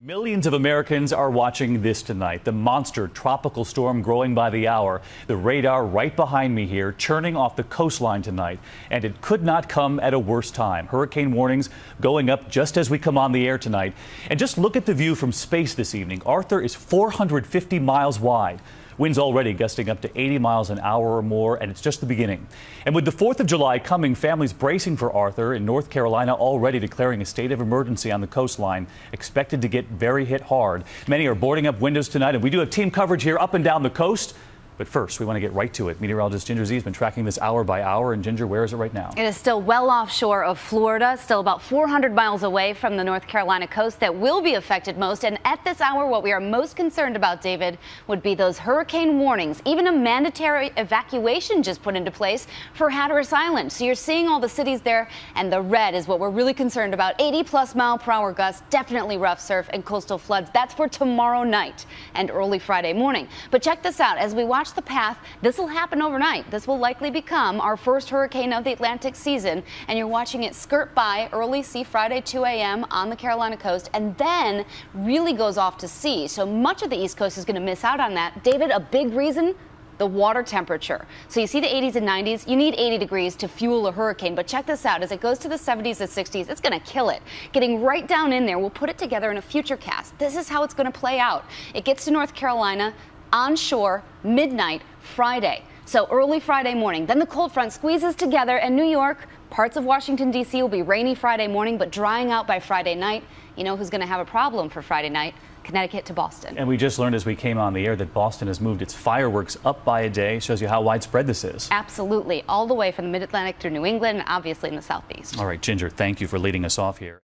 Millions of Americans are watching this tonight. The monster tropical storm growing by the hour. The radar right behind me here, churning off the coastline tonight. And it could not come at a worse time. Hurricane warnings going up just as we come on the air tonight. And just look at the view from space this evening. Arthur is 450 miles wide. Winds already gusting up to 80 miles an hour or more, and it's just the beginning. And with the 4th of July coming, families bracing for Arthur in North Carolina already declaring a state of emergency on the coastline, expected to get very hit hard. Many are boarding up windows tonight, and we do have team coverage here up and down the coast. But first, we want to get right to it. Meteorologist Ginger Zee has been tracking this hour by hour. And Ginger, where is it right now? It is still well offshore of Florida, still about 400 miles away from the North Carolina coast that will be affected most. And at this hour, what we are most concerned about, David, would be those hurricane warnings. Even a mandatory evacuation just put into place for Hatteras Island. So you're seeing all the cities there, and the red is what we're really concerned about. 80 plus mile per hour gusts, definitely rough surf and coastal floods. That's for tomorrow night and early Friday morning. But check this out as we watch watch the path. This will happen overnight. This will likely become our first hurricane of the Atlantic season, and you're watching it skirt by early sea Friday 2 a.m. on the Carolina coast, and then really goes off to sea. So much of the East Coast is going to miss out on that. David, a big reason the water temperature. So you see the 80s and 90s, you need 80 degrees to fuel a hurricane, but check this out. As it goes to the 70s and 60s, it's going to kill it. Getting right down in there, we'll put it together in a future cast. This is how it's going to play out. It gets to North Carolina, onshore midnight Friday. So early Friday morning. Then the cold front squeezes together, and New York, parts of Washington, D.C. will be rainy Friday morning, but drying out by Friday night. You know who's going to have a problem for Friday night? Connecticut to Boston. And we just learned as we came on the air that Boston has moved its fireworks up by a day. Shows you how widespread this is. Absolutely. All the way from the mid Atlantic through New England and obviously in the southeast. All right, Ginger, thank you for leading us off here.